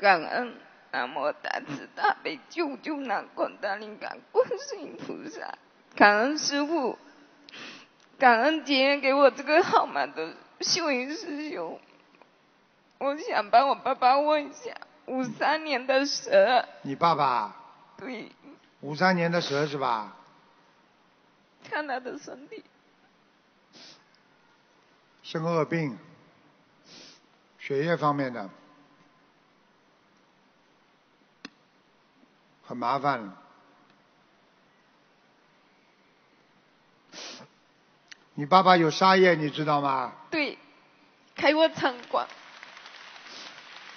感恩南无大慈大悲救救难广大灵感观世音菩萨，感恩师傅，感恩结缘给我这个号码的秀云师兄。我想帮我爸爸问一下，五三年的蛇，你爸爸？对，五三年的蛇是吧？看他的身体，生恶病，血液方面的，很麻烦了。你爸爸有沙业，你知道吗？对，开过餐馆。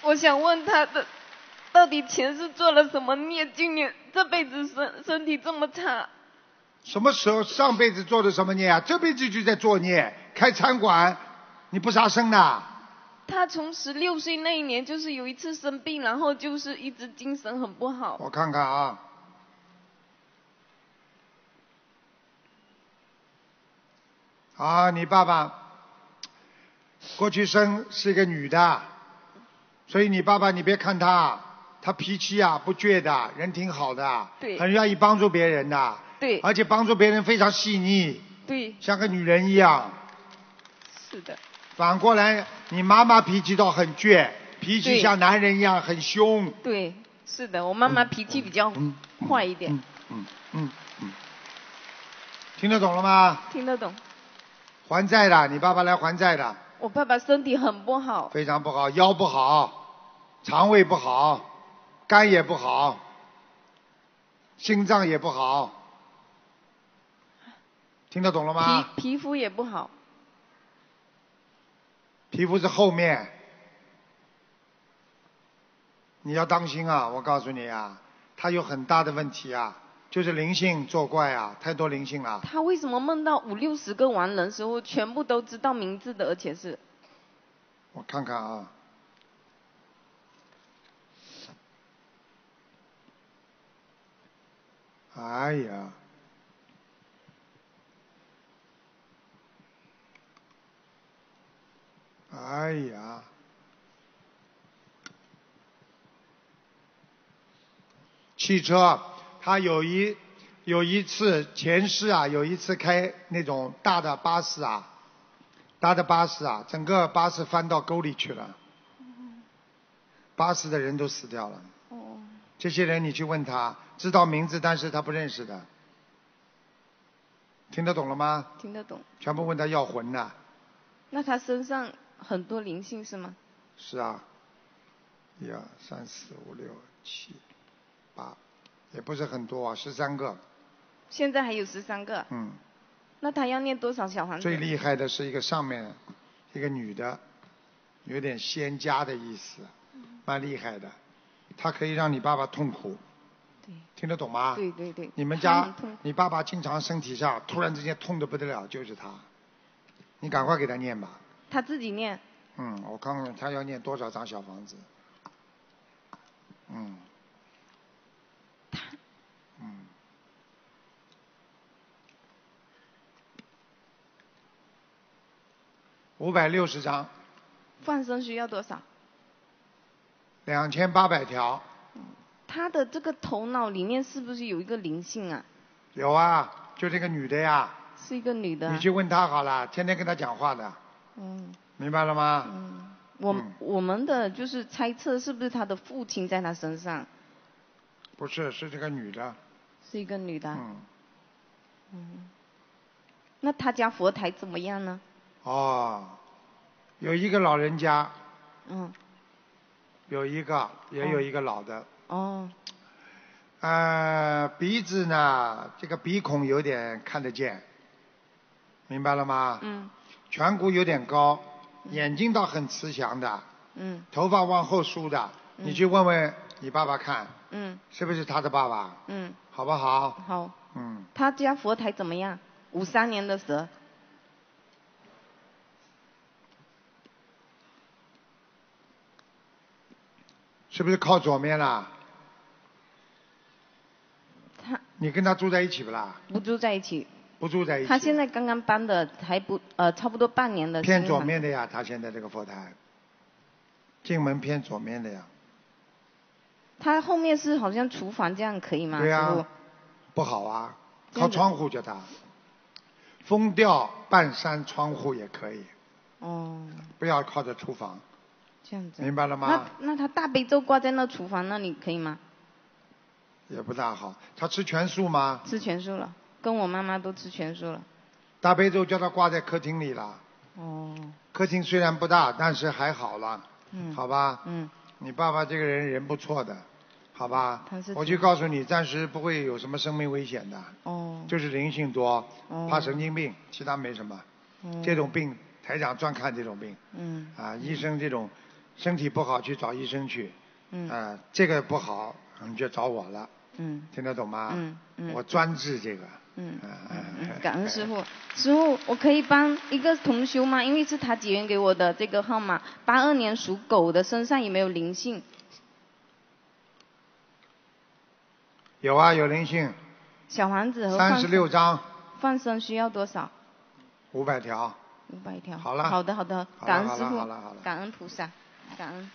我想问他的，到底前世做了什么孽，今年这辈子身身体这么差？什么时候上辈子做的什么孽啊？这辈子就在作孽，开餐馆，你不杀生的？他从十六岁那一年就是有一次生病，然后就是一直精神很不好。我看看啊，啊，你爸爸过去生是一个女的，所以你爸爸你别看他，他脾气啊不倔的，人挺好的，对。很愿意帮助别人的，对。而且帮助别人非常细腻，对，像个女人一样。是的，反过来，你妈妈脾气倒很倔，脾气像男人一样很凶。对，是的，我妈妈脾气比较嗯坏一点，嗯嗯嗯，听得懂了吗？听得懂。还债的，你爸爸来还债的，我爸爸身体很不好，非常不好，腰不好，肠胃不好，肝也不好，心脏也不好，听得懂了吗？皮皮肤也不好，皮肤是后面，你要当心啊！我告诉你啊，他有很大的问题啊，就是灵性作怪啊，太多灵性了。他为什么梦到五六十个亡人时候，全部都知道名字的，而且是我看看啊，哎呀，哎呀，汽车，他有一有一次前世啊，有一次开那种大的巴士啊，大的巴士啊，整个巴士翻到沟里去了，巴士的人都死掉了。哦，这些人你去问他，知道名字，但是他不认识的，听得懂了吗？听得懂。全部问他要魂呐，那他身上很多灵性是吗？是啊，一二三四五六七八，也不是很多啊，十三个，现在还有十三个，嗯，那他要念多少小黄子？最厉害的是一个上面一个女的，有点仙家的意思，蛮厉害的，她可以让你爸爸痛苦，对，听得懂吗？对对对。你们家你爸爸经常身体上突然之间痛的不得了，就是他，你赶快给他念吧。他自己念，嗯，我看看他要念多少张小房子。嗯。嗯。五百六十张，放生需要多少？两千八百条，他的这个头脑里面是不是有一个灵性啊？有啊，就这个女的呀，是一个女的啊。你去问她好了，天天跟她讲话的，嗯明白了吗？嗯，我、嗯我们的就是猜测是不是他的父亲在他身上，不是，是这个女的，是一个女的。嗯。嗯。那他家佛台怎么样呢？哦，有一个老人家，嗯。有一个，也有一个老的。哦。呃，鼻子呢，这个鼻孔有点看得见，明白了吗？嗯颧骨有点高，眼睛倒很慈祥的，嗯头发往后梳的，嗯你去问问你爸爸看，嗯是不是他的爸爸？嗯，好不好？好。嗯，他家佛台怎么样？五三年的蛇。是不是靠左面啦？他你跟他住在一起不啦？不住在一起。不住在一起。他现在刚刚搬的，还不呃差不多半年的。偏左面的呀，他现在这个佛台，进门偏左面的呀。他后面是好像厨房这样可以吗？对呀、不好啊，靠窗户叫他，封掉半扇窗户也可以，哦，不要靠着厨房，这样子。明白了吗？那那他大悲咒挂在那厨房那里可以吗？也不大好。他吃全素吗？吃全素了，跟我妈妈都吃全素了。大悲咒叫他挂在客厅里了，哦，客厅虽然不大，但是还好了，嗯，好吧？嗯，你爸爸这个人人不错的，好吧。他是？我就告诉你，暂时不会有什么生命危险的，哦，就是灵性多，哦。怕神经病，其他没什么。哦。这种病，台长专看这种病。嗯。啊，医生这种身体不好去找医生去，嗯。啊，这个不好你就找我了，嗯。听得懂吗？嗯嗯。我专治这个。嗯感恩师傅。师傅，我可以帮一个同修吗？因为是他结缘给我的这个号码，八二年属狗的，身上有没有灵性？有啊，有灵性，小房子和三十六张，放生需要多少？五百条。五百条。好了好的好的，感恩师傅感恩菩萨，感恩。